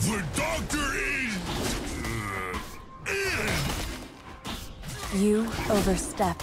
The doctor is... Uh, in! You overstep.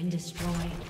been destroyed.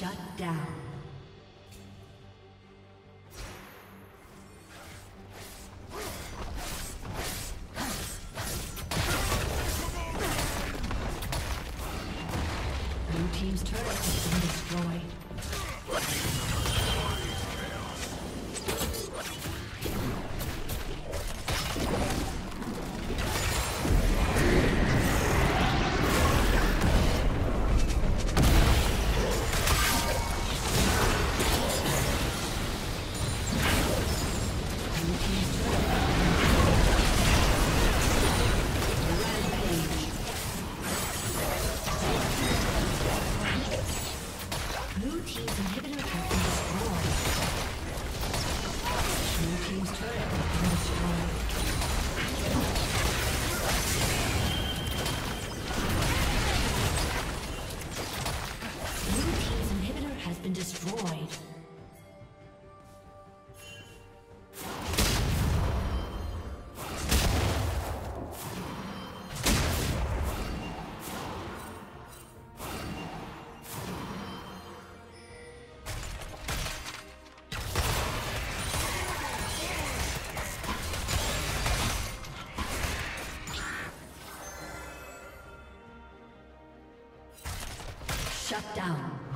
Shut down. Shut down.